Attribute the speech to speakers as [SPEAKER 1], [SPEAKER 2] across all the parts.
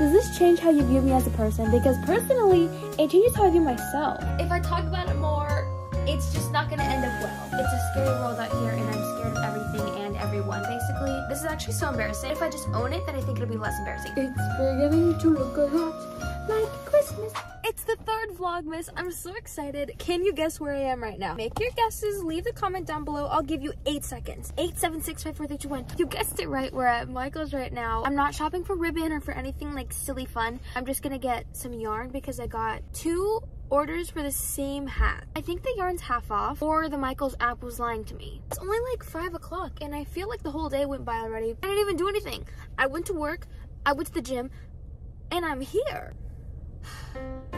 [SPEAKER 1] Does this change how you view me as a person? Because personally, it changes how I view myself.
[SPEAKER 2] If I talk about it more, it's just not gonna end up well. It's a scary world out here and I'm scared of everything and everyone, basically. This is actually so embarrassing. If I just own it, then I think it'll be less embarrassing.
[SPEAKER 1] It's beginning to look a lot like Christmas.
[SPEAKER 2] It's the third Vlogmas. I'm so excited. Can you guess where I am right now? Make your guesses. Leave the comment down below. I'll give you eight seconds. Eight, seven, six, five, four, three, two, one. You guessed it right. We're at Michael's right now. I'm not shopping for ribbon or for anything like silly fun. I'm just gonna get some yarn because I got two orders for the same hat. I think the yarn's half off or the Michaels app was lying to me. It's only like five o'clock and I feel like the whole day went by already. I didn't even do anything. I went to work, I went to the gym, and I'm here.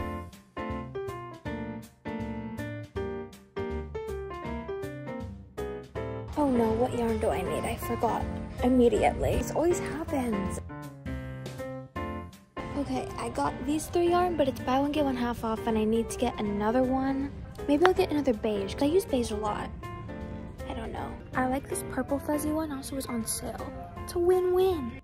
[SPEAKER 1] Oh no, what yarn do I need? I forgot immediately. This always happens. Okay, I got these three yarn, but it's buy one, get one half off, and I need to get another one. Maybe I'll get another beige, because I use beige a lot. I don't know. I like this purple fuzzy one, also was on sale. It's a win-win.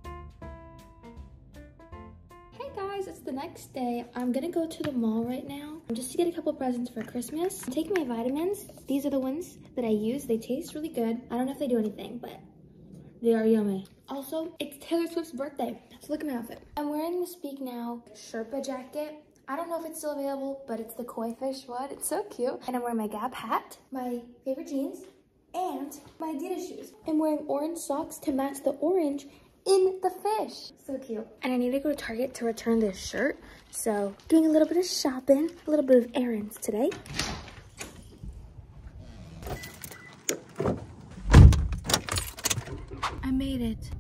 [SPEAKER 1] Hey guys, it's the next day. I'm gonna go to the mall right now just to get a couple presents for Christmas. I'm taking my vitamins. These are the ones that I use. They taste really good. I don't know if they do anything, but they are yummy. Also, it's Taylor Swift's birthday. So look at my outfit. I'm wearing the Speak Now Sherpa jacket. I don't know if it's still available, but it's the koi fish one. It's so cute. And I'm wearing my Gap hat, my favorite jeans, and my Adidas shoes. I'm wearing orange socks to match the orange in the fish. So cute. And I need to go to Target to return this shirt. So doing a little bit of shopping, a little bit of errands today.
[SPEAKER 2] I made it.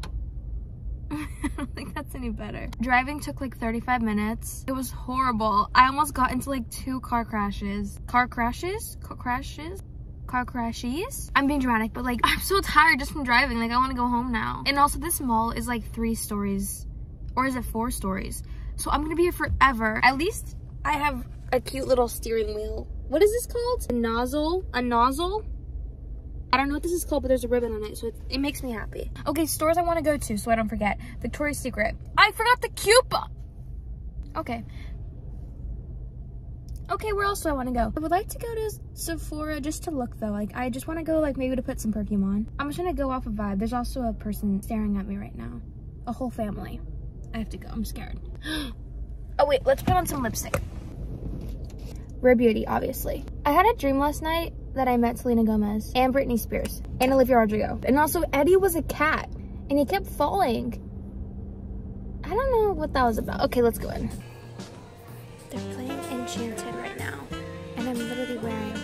[SPEAKER 2] I don't think that's any better. Driving took like 35 minutes. It was horrible. I almost got into like two car crashes. Car crashes? Car crashes? Car crashes? I'm being dramatic, but like I'm so tired just from driving. Like I want to go home now. And also this mall is like three stories or is it four stories? So I'm gonna be here forever. At least I have a cute little steering wheel. What is this called? A nozzle? A nozzle? I don't know what this is called, but there's a ribbon on it, so it, it makes me happy. Okay, stores I want to go to so I don't forget. Victoria's Secret. I forgot the Cupa! Okay. Okay, where else do I want to go? I would like to go to Sephora just to look though. Like, I just want to go like maybe to put some perfume on. I'm just going to go off a vibe. There's also a person staring at me right now. A whole family. I have to go. I'm scared. oh wait, let's put on some lipstick. Rare Beauty, obviously. I had a dream last night that I met Selena Gomez and Britney Spears and Olivia Rodrigo. And also Eddie was a cat and he kept falling. I don't know what that was about. Okay, let's go in. They're playing Enchanted right now and I'm literally wearing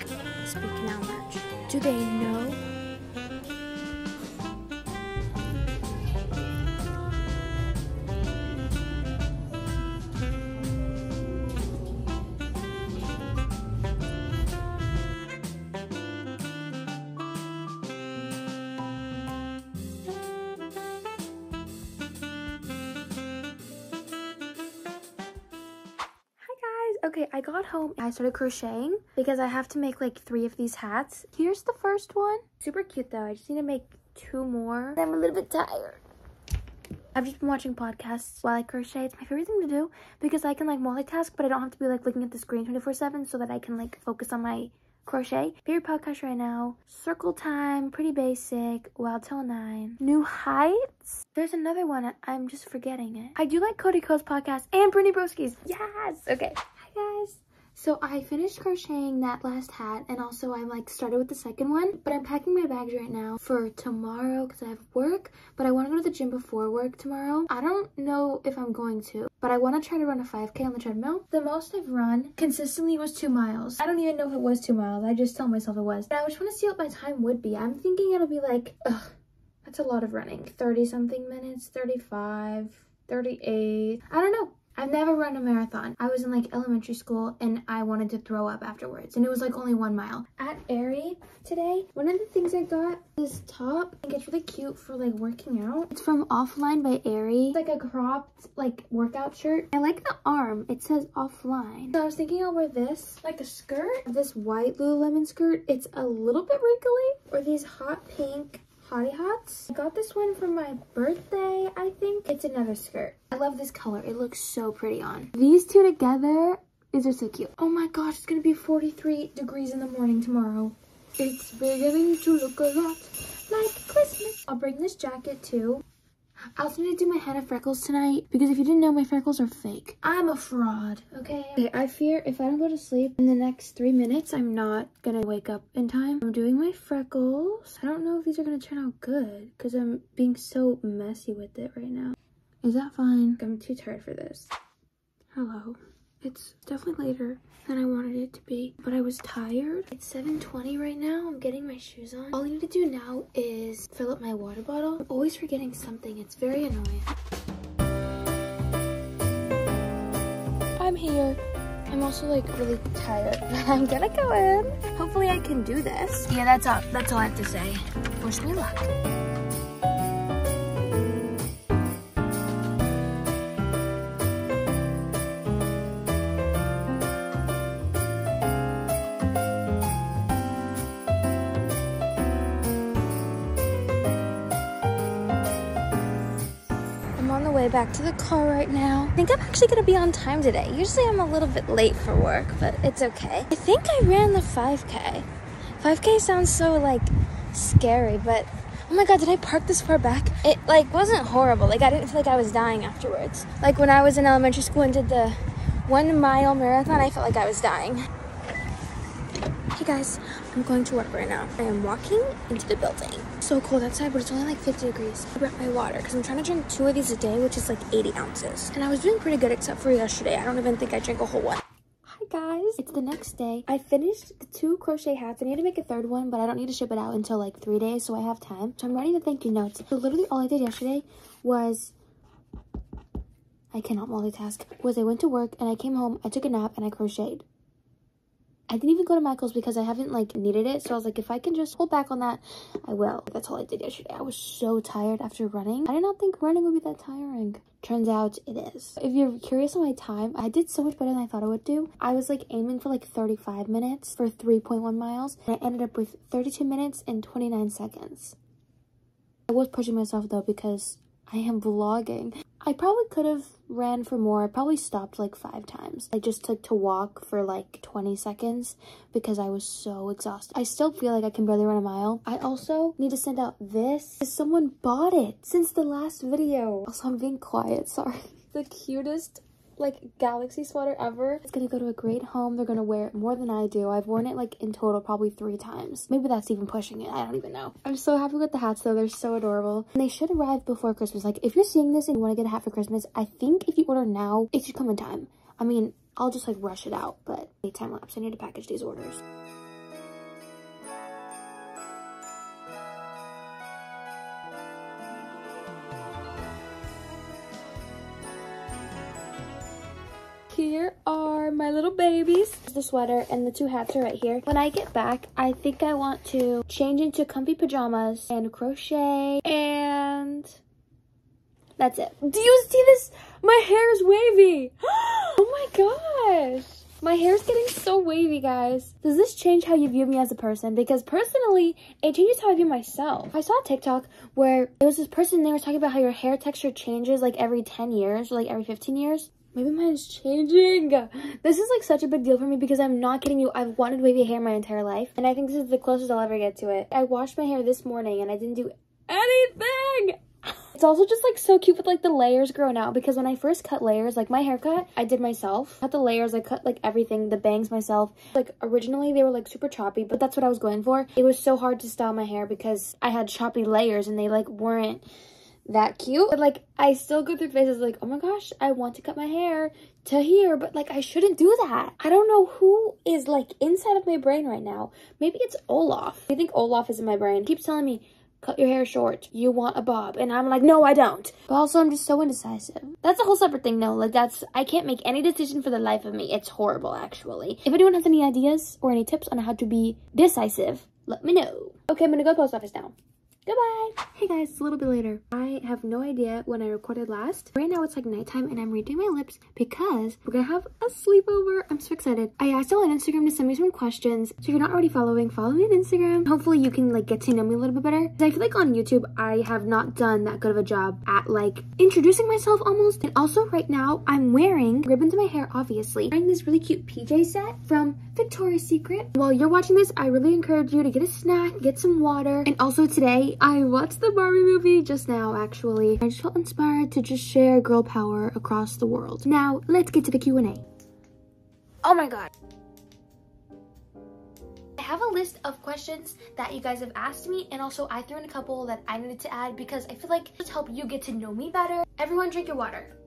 [SPEAKER 2] Speak Now merch. Do they know? I got home. I started crocheting because I have to make like three of these hats. Here's the first one. Super cute though. I just need to make two more. I'm a little bit tired. I've just been watching podcasts while I crochet. It's my favorite thing to do because I can like multitask, but I don't have to be like looking at the screen 24 7 so that I can like focus on my crochet. Favorite podcast right now, Circle Time, Pretty Basic, Wild Till 9, New Heights. There's another one, I'm just forgetting it. I do like Cody Ko's podcast and Brittany Broski's. Yes! Okay. So I finished crocheting that last hat and also I like started with the second one, but I'm packing my bags right now for tomorrow because I have work, but I want to go to the gym before work tomorrow. I don't know if I'm going to, but I want to try to run a 5k on the treadmill. The most I've run consistently was two miles. I don't even know if it was two miles. I just tell myself it was. But I just want to see what my time would be. I'm thinking it'll be like, ugh, that's a lot of running. 30 something minutes, 35, 38. I don't know. I've never run a marathon. I was in like elementary school and I wanted to throw up afterwards. And it was like only one mile. At Aerie today, one of the things I got this top. I think it's really cute for like working out. It's from Offline by Aerie. It's like a cropped like workout shirt. I like the arm. It says Offline. So I was thinking I'll wear this like a skirt. This white Lululemon skirt. It's a little bit wrinkly. Or these hot pink
[SPEAKER 1] Hottie Hots. I got this one for my birthday, I think. It's another skirt. I love this color. It looks so pretty on. These two together, these are so cute. Oh my gosh, it's gonna be 43 degrees in the morning tomorrow. It's beginning to look a lot like Christmas. I'll bring this jacket too. I also need to do my henna freckles tonight because if you didn't know, my freckles are fake. I'm a fraud, okay? Okay, I fear if I don't go to sleep in the next three minutes, I'm not gonna wake up in time. I'm doing my freckles. I don't know if these are gonna turn out good because I'm being so messy with it right now. Is that fine? I'm too tired for this. Hello. It's definitely later than I wanted it to be, but I was tired. It's 7.20 right now. I'm getting my shoes on. All I need to do now is fill up my water bottle. I'm always forgetting something. It's very annoying. I'm here. I'm also like really tired. I'm gonna go in. Hopefully I can do this. Yeah, that's all. That's all I have to say. Wish me luck. Way back to the car right now. I think I'm actually gonna be on time today. Usually I'm a little bit late for work, but it's okay. I think I ran the 5K. 5K sounds so like scary, but oh my god, did I park this far back? It like wasn't horrible. Like I didn't feel like I was dying afterwards. Like when I was in elementary school and did the one mile marathon, I felt like I was dying. Hey guys, I'm going to work right now. I am walking into the building. So cold outside, but it's only like 50 degrees. I brought my water because I'm trying to drink two of these a day, which is like 80 ounces. And I was doing pretty good except for yesterday. I don't even think I drank a whole one. Hi guys, it's the next day. I finished the two crochet hats. I need to make a third one, but I don't need to ship it out until like three days, so I have time. So I'm writing the thank you notes. So literally all I did yesterday was I cannot multitask. Was I went to work and I came home, I took a nap and I crocheted. I didn't even go to Michael's because I haven't like needed it. So I was like, if I can just hold back on that, I will. That's all I did yesterday. I was so tired after running. I did not think running would be that tiring. Turns out it is. If you're curious on my time, I did so much better than I thought I would do. I was like aiming for like 35 minutes for 3.1 miles. And I ended up with 32 minutes and 29 seconds. I was pushing myself though because I am vlogging. I probably could have ran for more. I probably stopped like five times. I just took to walk for like 20 seconds because I was so exhausted. I still feel like I can barely run a mile. I also need to send out this because someone bought it since the last video. Also, I'm being quiet, sorry. The cutest like galaxy sweater ever. It's gonna go to a great home. They're gonna wear it more than I do. I've worn it like in total probably three times. Maybe that's even pushing it. I don't even know. I'm so happy with the hats though. They're so adorable. And they should arrive before Christmas. Like if you're seeing this and you want to get a hat for Christmas, I think if you order now, it should come in time. I mean, I'll just like rush it out, but time lapse. I need to package these orders. My little babies. The sweater and the two hats are right here. When I get back, I think I want to change into comfy pajamas and crochet and that's it. Do you see this? My hair is wavy. oh my gosh. My hair is getting so wavy, guys. Does this change how you view me as a person? Because personally, it changes how I view myself. I saw a TikTok where there was this person, they were talking about how your hair texture changes like every 10 years or like every 15 years. Maybe mine's changing. This is like such a big deal for me because I'm not kidding you. I've wanted wavy hair my entire life. And I think this is the closest I'll ever get to it. I washed my hair this morning and I didn't do anything. It's also just like so cute with like the layers growing out because when I first cut layers, like my haircut, I did myself. Cut the layers, I cut like everything, the bangs myself. Like originally they were like super choppy, but that's what I was going for. It was so hard to style my hair because I had choppy layers and they like weren't that cute. But like I still go through phases like, oh my gosh, I want to cut my hair to here, but like I shouldn't do that. I don't know who is like inside of my brain right now. Maybe it's Olaf. I think Olaf is in my brain. Keeps telling me, cut your hair short. You want a bob. And I'm like, no, I don't. But also I'm just so indecisive. That's a whole separate thing though. Like that's, I can't make any decision for the life of me. It's horrible actually. If anyone has any ideas or any tips on how to be decisive, let me know. Okay, I'm gonna go post office now.
[SPEAKER 2] Goodbye. Hey guys, it's a little bit later. I have no idea when I recorded last. Right now it's like nighttime and I'm redoing my lips because we're gonna have a sleepover. I'm so excited. I asked y'all on Instagram to send me some questions. So if you're not already following, follow me on Instagram. Hopefully you can like get to know me a little bit better. I feel like on YouTube, I have not done that good of a job at like introducing myself almost. And also right now I'm wearing ribbons in my hair, obviously. I'm wearing this really cute PJ set from Victoria's Secret. While you're watching this, I really encourage you to get a snack, get some water. And also today I watched the Barbie movie just now, actually. I just felt inspired to just share girl power across the world. Now, let's get to the Q&A. Oh my god. I have a list of questions that you guys have asked me and also I threw in a couple that I needed to add because I feel like it's help you get to know me better. Everyone drink your water.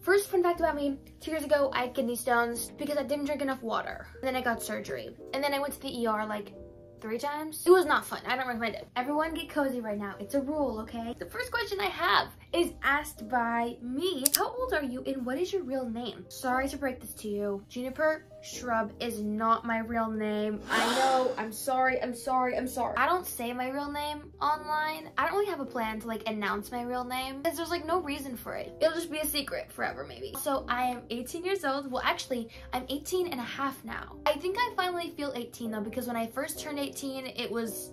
[SPEAKER 2] First fun fact about me, two years ago I had kidney stones because I didn't drink enough water. And then I got surgery. And then I went to the ER like three times. It was not fun. I don't recommend it. Everyone get cozy right now. It's a rule, okay? The first question I have is asked by me. How old are you and what is your real name? Sorry to break this to you. Juniper Shrub is not my real name. I know. I'm sorry. I'm sorry. I'm sorry. I don't say my real name online. I don't really have a plan to like announce my real name because there's like no reason for it. It'll just be a secret forever maybe. So I am 18 years old. Well, actually, I'm 18 and a half now. I think I finally feel 18 though because when I first turned 18, it was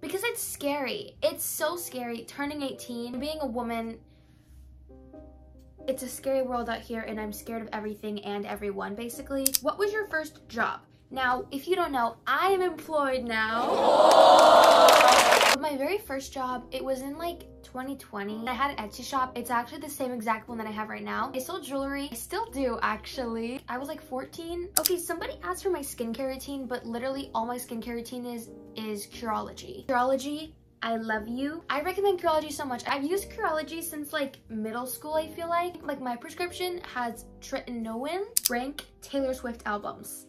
[SPEAKER 2] because it's scary. It's so scary turning 18, being a woman. It's a scary world out here and I'm scared of everything and everyone basically. What was your first job? Now, if you don't know, I am employed now. My very first job, it was in like 2020. I had an Etsy shop. It's actually the same exact one that I have right now. I sold jewelry. I still do, actually. I was like 14. Okay, somebody asked for my skincare routine, but literally all my skincare routine is, is Curology. Curology I love you. I recommend Curology so much. I've used Curology since like middle school, I feel like. Like my prescription has tretinoin, rank Taylor Swift albums.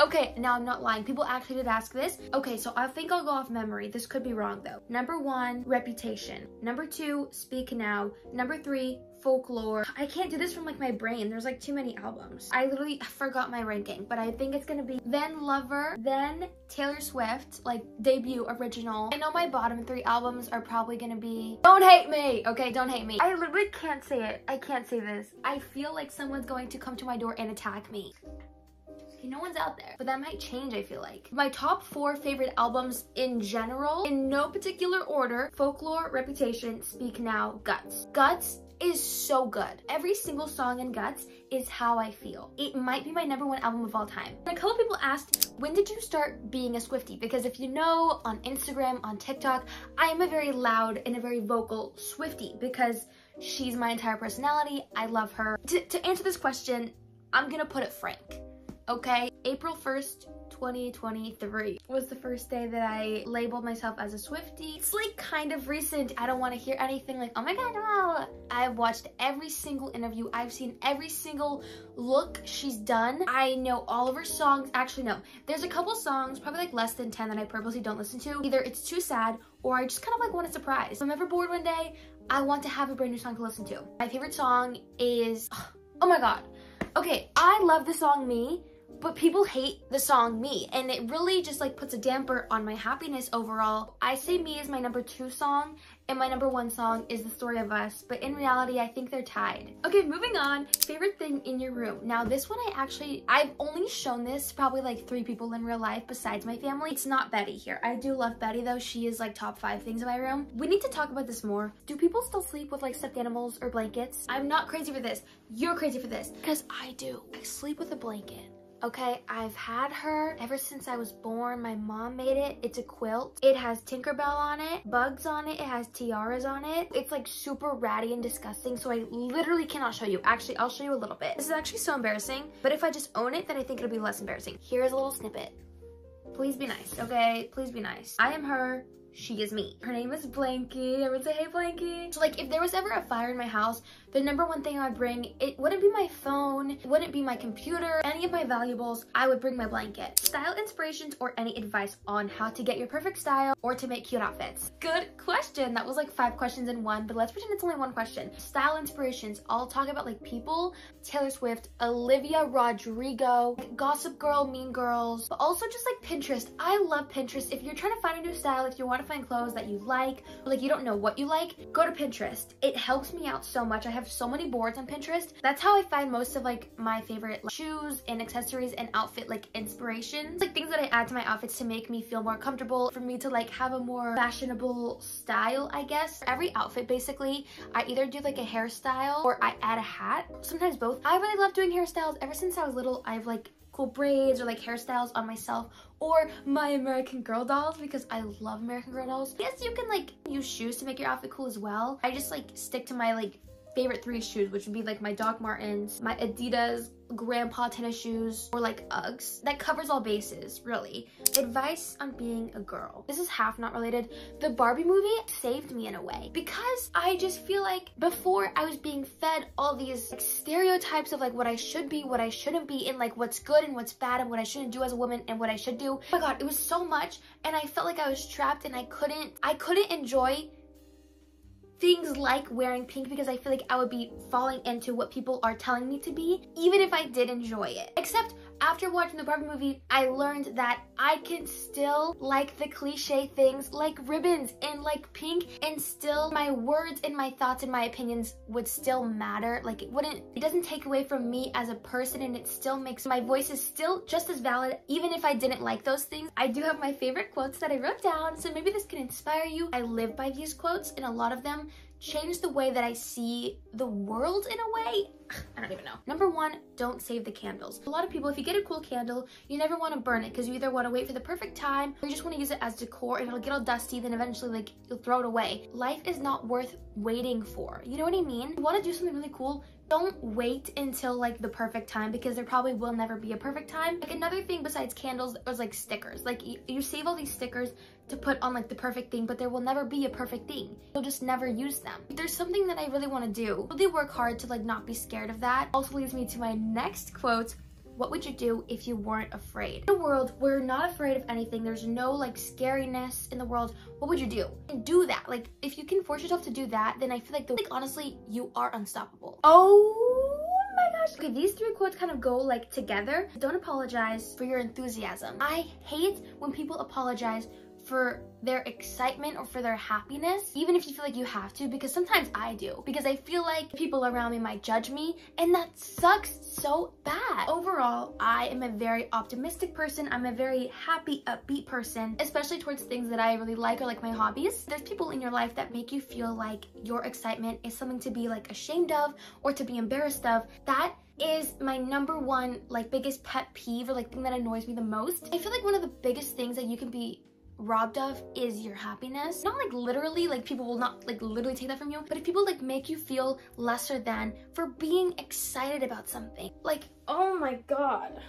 [SPEAKER 2] Okay, now I'm not lying. People actually did ask this. Okay, so I think I'll go off memory. This could be wrong though. Number one, Reputation. Number two, Speak Now. Number three, folklore. I can't do this from like my brain. There's like too many albums. I literally forgot my ranking, but I think it's gonna be then Lover, then Taylor Swift, like debut original. I know my bottom three albums are probably gonna be Don't Hate Me. Okay, Don't Hate Me. I literally can't say it. I can't say this. I feel like someone's going to come to my door and attack me no one's out there. But that might change, I feel like. My top four favorite albums in general, in no particular order, Folklore, Reputation, Speak Now, Guts. Guts is so good. Every single song in Guts is how I feel. It might be my number one album of all time. And a couple people asked, when did you start being a Swiftie? Because if you know, on Instagram, on TikTok, I am a very loud and a very vocal Swiftie because she's my entire personality. I love her. To, to answer this question, I'm gonna put it frank okay? April 1st, 2023 was the first day that I labeled myself as a Swiftie. It's like kind of recent. I don't want to hear anything like, oh my god, no. I've watched every single interview. I've seen every single look she's done. I know all of her songs. Actually, no. There's a couple songs, probably like less than 10 that I purposely don't listen to. Either it's too sad or I just kind of like want a surprise. If I'm ever bored one day, I want to have a brand new song to listen to. My favorite song is, oh my god. Okay, I love the song Me but people hate the song Me and it really just like puts a damper on my happiness overall. I say Me is my number two song and my number one song is The Story of Us, but in reality, I think they're tied. Okay, moving on, favorite thing in your room. Now this one I actually, I've only shown this probably like three people in real life besides my family. It's not Betty here. I do love Betty though. She is like top five things in my room. We need to talk about this more. Do people still sleep with like stuffed animals or blankets? I'm not crazy for this. You're crazy for this because I do. I sleep with a blanket. Okay, I've had her ever since I was born. My mom made it. It's a quilt. It has Tinkerbell on it, bugs on it, it has tiaras on it. It's like super ratty and disgusting, so I literally cannot show you. Actually, I'll show you a little bit. This is actually so embarrassing, but if I just own it, then I think it'll be less embarrassing. Here's a little snippet. Please be nice, okay? Please be nice. I am her she is me. Her name is Blanky. Would say, hey Blanky. So like if there was ever a fire in my house, the number one thing I would bring, it wouldn't be my phone, it wouldn't be my computer, any of my valuables, I would bring my blanket. Style inspirations or any advice on how to get your perfect style or to make cute outfits? Good question. That was like five questions in one, but let's pretend it's only one question. Style inspirations, I'll talk about like people, Taylor Swift, Olivia Rodrigo, Gossip Girl, Mean Girls, but also just like Pinterest. I love Pinterest. If you're trying to find a new style, if you want to find clothes that you like, like you don't know what you like, go to Pinterest. It helps me out so much. I have so many boards on Pinterest. That's how I find most of like my favorite like, shoes and accessories and outfit like inspirations. Like things that I add to my outfits to make me feel more comfortable, for me to like have a more fashionable style, I guess. For every outfit basically, I either do like a hairstyle or I add a hat. Sometimes both. I really love doing hairstyles. Ever since I was little, I've like cool braids or like hairstyles on myself or my American Girl dolls because I love American Girl dolls. Yes, you can like use shoes to make your outfit cool as well. I just like stick to my like favorite three shoes, which would be like my Doc Martens, my Adidas grandpa tennis shoes, or like Uggs. That covers all bases, really. Advice on being a girl. This is half not related. The Barbie movie saved me in a way because I just feel like before I was being fed all these like, stereotypes of like what I should be, what I shouldn't be, and like what's good and what's bad and what I shouldn't do as a woman and what I should do. Oh my god, it was so much and I felt like I was trapped and I couldn't I couldn't enjoy things like wearing pink because I feel like I would be falling into what people are telling me to be, even if I did enjoy it. Except after watching the Barbie movie, I learned that I can still like the cliche things like ribbons and like pink and still my words and my thoughts and my opinions would still matter. Like it wouldn't, it doesn't take away from me as a person and it still makes my voice is still just as valid even if I didn't like those things. I do have my favorite quotes that I wrote down so maybe this can inspire you. I live by these quotes and a lot of them change the way that I see the world in a way. I don't even know. Number one, don't save the candles. A lot of people, if you get a cool candle, you never want to burn it because you either want to wait for the perfect time or you just want to use it as decor and it'll get all dusty, then eventually like you'll throw it away. Life is not worth waiting for. You know what I mean? You want to do something really cool, don't wait until like the perfect time because there probably will never be a perfect time. Like another thing besides candles was like stickers. Like you save all these stickers to put on like the perfect thing, but there will never be a perfect thing. You'll just never use them. If there's something that I really want to do, really work hard to like not be scared of that. Also leads me to my next quote, what would you do if you weren't afraid? In a world where you're not afraid of anything, there's no like scariness in the world, what would you do? And do that. Like if you can force yourself to do that, then I feel like, the, like honestly, you are unstoppable. Oh my gosh. Okay, these three quotes kind of go like together. Don't apologize for your enthusiasm. I hate when people apologize for their excitement or for their happiness, even if you feel like you have to, because sometimes I do, because I feel like people around me might judge me, and that sucks so bad. Overall, I am a very optimistic person. I'm a very happy, upbeat person, especially towards things that I really like or like my hobbies. There's people in your life that make you feel like your excitement is something to be like ashamed of or to be embarrassed of. That is my number one like biggest pet peeve or like thing that annoys me the most. I feel like one of the biggest things that you can be robbed of is your happiness. Not like literally, like people will not like literally take that from you, but if people like make you feel lesser than for being excited about something. Like, oh my god.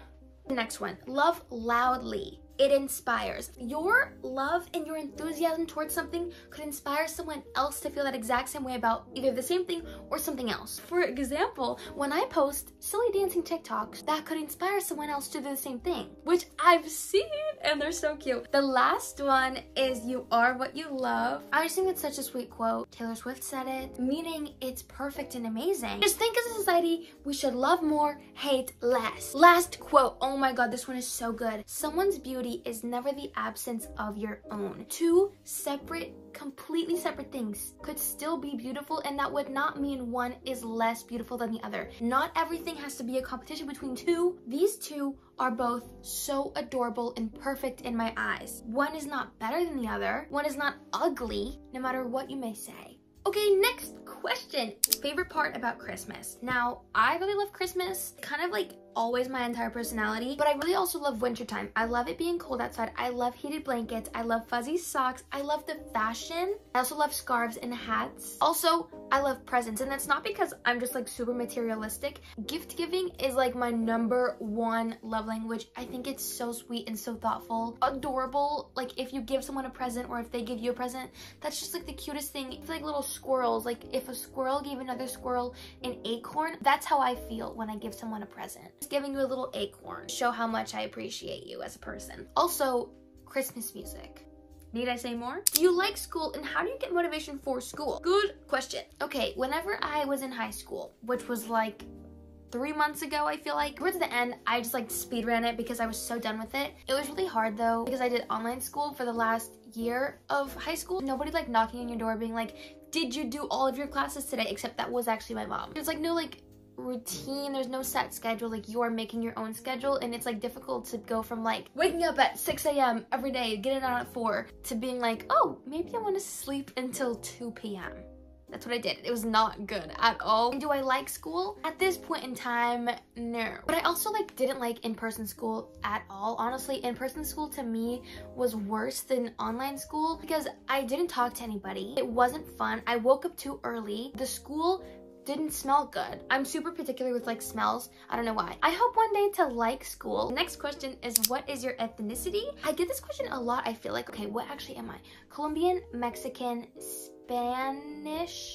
[SPEAKER 2] Next one, love loudly it inspires. Your love and your enthusiasm towards something could inspire someone else to feel that exact same way about either the same thing or something else. For example, when I post silly dancing TikToks, that could inspire someone else to do the same thing, which I've seen and they're so cute. The last one is you are what you love. I just think it's such a sweet quote. Taylor Swift said it, meaning it's perfect and amazing. Just think as a society, we should love more, hate less. Last quote, oh my god, this one is so good. Someone's beauty beauty is never the absence of your own. Two separate, completely separate things could still be beautiful and that would not mean one is less beautiful than the other. Not everything has to be a competition between two. These two are both so adorable and perfect in my eyes. One is not better than the other. One is not ugly, no matter what you may say. Okay, next question. Favorite part about Christmas. Now, I really love Christmas. Kind of like always my entire personality, but I really also love wintertime. I love it being cold outside. I love heated blankets. I love fuzzy socks. I love the fashion. I also love scarves and hats. Also, I love presents, and that's not because I'm just like super materialistic. Gift giving is like my number one love language. I think it's so sweet and so thoughtful, adorable. Like if you give someone a present or if they give you a present, that's just like the cutest thing. It's like little squirrels. Like if a squirrel gave another squirrel an acorn, that's how I feel when I give someone a present giving you a little acorn. Show how much I appreciate you as a person. Also, Christmas music. Need I say more? Do you like school and how do you get motivation for school? Good question. Okay, whenever I was in high school, which was like three months ago, I feel like. Towards the end, I just like speed ran it because I was so done with it. It was really hard though because I did online school for the last year of high school. Nobody like knocking on your door being like, did you do all of your classes today? Except that was actually my mom. It's like no like routine there's no set schedule like you are making your own schedule and it's like difficult to go from like waking up at 6 a.m every day getting out at 4 to being like oh maybe i want to sleep until 2 p.m that's what I did. It was not good at all. And do I like school? At this point in time, no. But I also like didn't like in-person school at all. Honestly, in-person school to me was worse than online school because I didn't talk to anybody. It wasn't fun. I woke up too early. The school didn't smell good. I'm super particular with like smells. I don't know why. I hope one day to like school. Next question is what is your ethnicity? I get this question a lot. I feel like, okay, what actually am I? Colombian, Mexican, Spanish,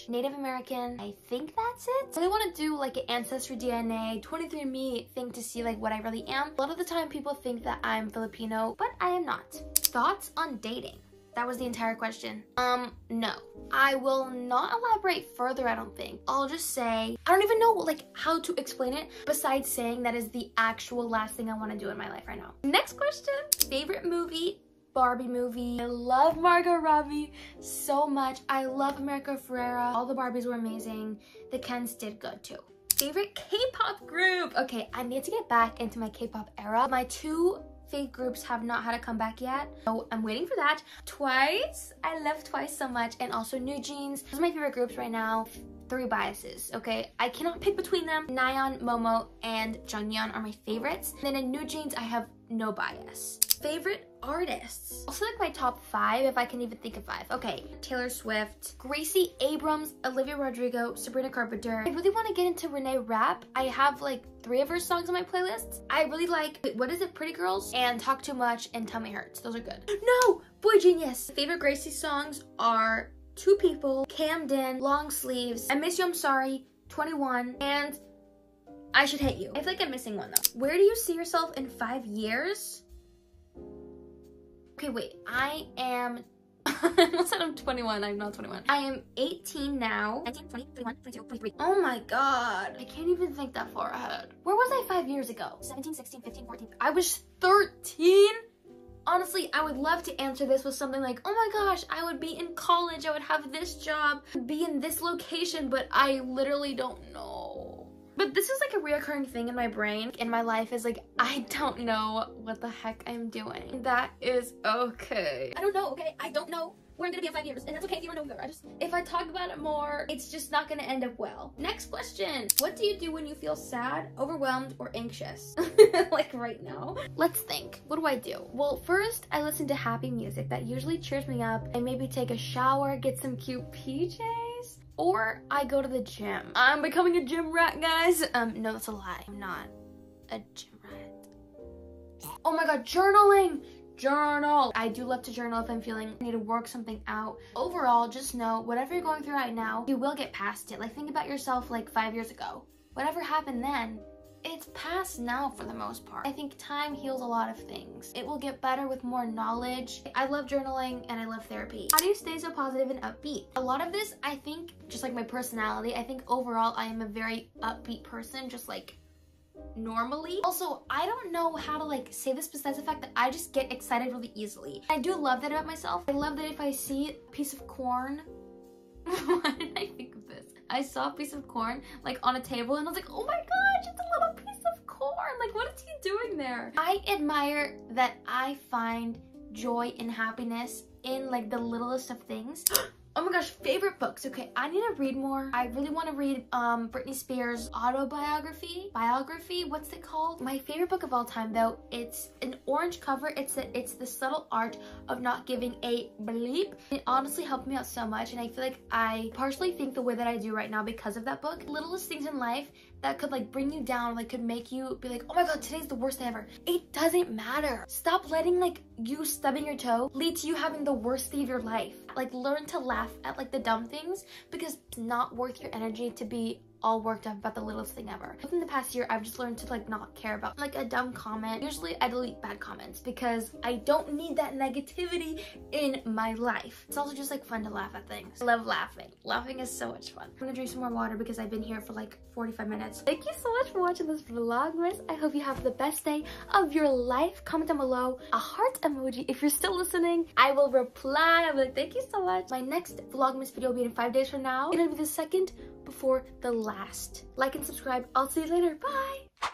[SPEAKER 2] Native American. I think that's it. I really want to do like an ancestry DNA, 23andMe thing to see like what I really am. A lot of the time people think that I'm Filipino, but I am not. Thoughts on dating? That was the entire question. Um, no. I will not elaborate further, I don't think. I'll just say, I don't even know like how to explain it besides saying that is the actual last thing I want to do in my life right now. Next question, favorite movie Barbie movie. I love Margot Robbie so much. I love America Ferrera. All the Barbies were amazing. The Kens did good too. Favorite K-pop group? Okay, I need to get back into my K-pop era. My two fave groups have not had a comeback yet. So I'm waiting for that. Twice, I love Twice so much. And also New Jeans. Those are my favorite groups right now. Three biases, okay? I cannot pick between them. Nayeon, Momo, and Jeongyeon are my favorites. And then in New Jeans, I have no bias. Favorite artists. Also like my top five, if I can even think of five. Okay, Taylor Swift, Gracie Abrams, Olivia Rodrigo, Sabrina Carpenter. I really want to get into Renee Rapp. I have like three of her songs on my playlist. I really like, what is it, Pretty Girls? And Talk Too Much and Tummy Hurts. Those are good. No! Boy Genius! Favorite Gracie songs are Two People, Camden, Long Sleeves, I Miss You, I'm Sorry, 21, and I Should Hate You. I feel like I'm missing one though. Where do you see yourself in five years? Okay, wait, I am I said I'm 21, I'm not 21. I am 18 now. 19, 20, 21, 22, 23. Oh my god. I can't even think that far ahead. Where was I five years ago? 17, 16, 15, 14. I was 13? Honestly, I would love to answer this with something like, oh my gosh, I would be in college, I would have this job, be in this location, but I literally don't know. But this is like a reoccurring thing in my brain, in my life, is like, I don't know what the heck I'm doing. That is okay. I don't know, okay? I don't know where I'm gonna be in five years, and that's okay if you don't know either. I just, if I talk about it more, it's just not gonna end up well. Next question. What do you do when you feel sad, overwhelmed, or anxious? like right now. Let's think. What do I do? Well, first, I listen to happy music that usually cheers me up. I maybe take a shower, get some cute PJs or I go to the gym. I'm becoming a gym rat, guys. Um, no, that's a lie. I'm not a gym rat. Oh my god, journaling! Journal! I do love to journal if I'm feeling I need to work something out. Overall, just know whatever you're going through right now, you will get past it. Like think about yourself like five years ago. Whatever happened then, it's past now for the most part. I think time heals a lot of things. It will get better with more knowledge. I love journaling and I love therapy. How do you stay so positive and upbeat? A lot of this, I think, just like my personality, I think overall I am a very upbeat person, just like normally. Also, I don't know how to like say this besides the fact that I just get excited really easily. I do love that about myself. I love that if I see a piece of corn, why did I think of this? I saw a piece of corn like on a table and I was like, oh my gosh, it's a little. Like, what is he doing there? I admire that I find joy and happiness in like the littlest of things. Oh my gosh, favorite books. Okay, I need to read more. I really want to read um, Britney Spears' autobiography. Biography, what's it called? My favorite book of all time though, it's an orange cover. It's a, it's the subtle art of not giving a bleep. It honestly helped me out so much and I feel like I partially think the way that I do right now because of that book. Littlest things in life that could like bring you down, like could make you be like, oh my god, today's the worst day ever. It doesn't matter. Stop letting like you stubbing your toe lead to you having the worst day of your life. Like learn to laugh at like the dumb things because it's not worth your energy to be all worked up about the littlest thing ever. Within the past year, I've just learned to like not care about like a dumb comment. Usually I delete bad comments because I don't need that negativity in my life. It's also just like fun to laugh at things. I love laughing. Laughing is so much fun. I'm gonna drink some more water because I've been here for like 45 minutes. Thank you so much for watching this vlogmas. I hope you have the best day of your life. Comment down below a heart emoji if you're still listening. I will reply. I'm like, thank you so much. My next vlogmas video will be in five days from now. It'll be the second before the last. Like and subscribe. I'll see you later. Bye.